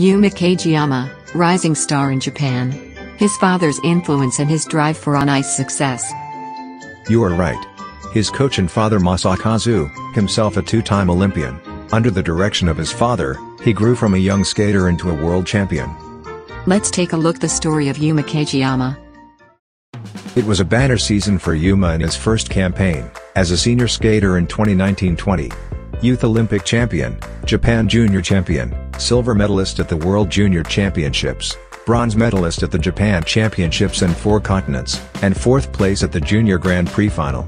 Yuma Kagiyama, rising star in Japan. His father's influence and his drive for on-ice success. You are right. His coach and father Masakazu, himself a two-time Olympian, under the direction of his father, he grew from a young skater into a world champion. Let's take a look at the story of Yuma Kagiyama. It was a banner season for Yuma in his first campaign, as a senior skater in 2019-20. Youth Olympic champion, Japan Junior champion, silver medalist at the World Junior Championships, bronze medalist at the Japan Championships and four continents, and fourth place at the Junior Grand Prix final.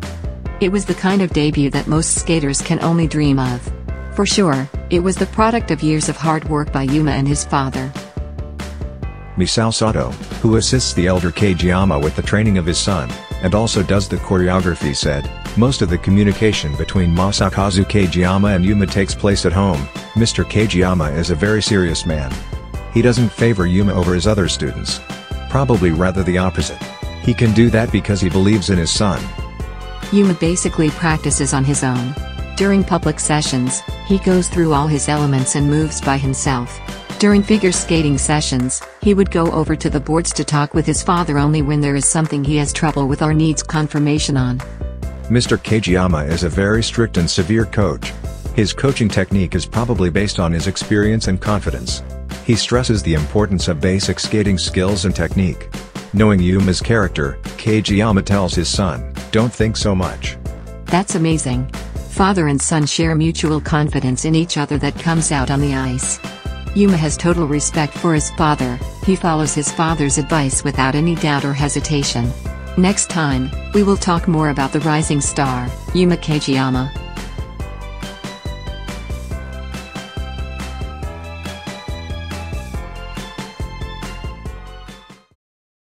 It was the kind of debut that most skaters can only dream of. For sure, it was the product of years of hard work by Yuma and his father. Misao Sato, who assists the elder Kagiyama with the training of his son, and also does the choreography said, most of the communication between Masakazu Kagiyama and Yuma takes place at home, Mr. Kagiyama is a very serious man. He doesn't favor Yuma over his other students. Probably rather the opposite. He can do that because he believes in his son. Yuma basically practices on his own. During public sessions, he goes through all his elements and moves by himself. During figure skating sessions, he would go over to the boards to talk with his father only when there is something he has trouble with or needs confirmation on. Mr. Kagiyama is a very strict and severe coach. His coaching technique is probably based on his experience and confidence. He stresses the importance of basic skating skills and technique. Knowing Yuma's character, Kagiyama tells his son, don't think so much. That's amazing. Father and son share mutual confidence in each other that comes out on the ice. Yuma has total respect for his father, he follows his father's advice without any doubt or hesitation. Next time, we will talk more about the rising star, Yuma Kagiyama.